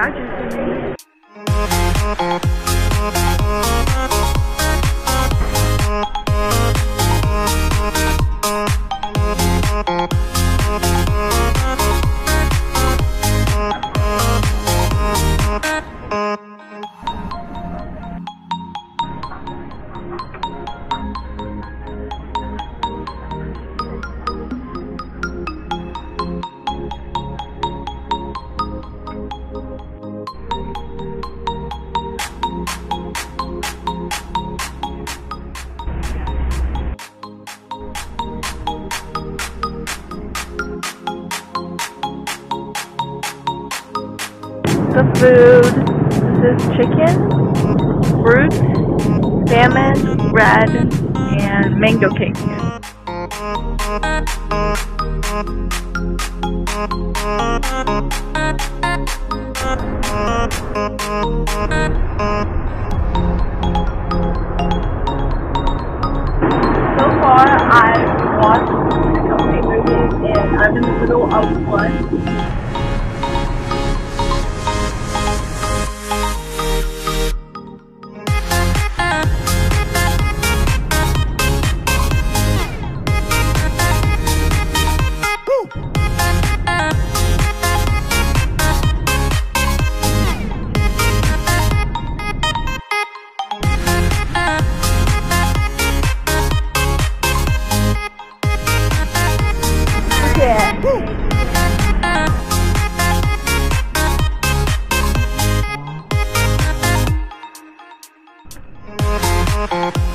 Roger. The food. This is chicken, fruit, salmon, bread, and mango cake. So far, I've watched a couple movies and I'm in the middle of one. Thank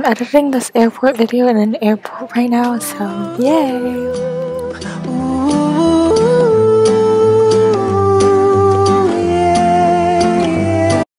I'm editing this airport video in an airport right now, so yay!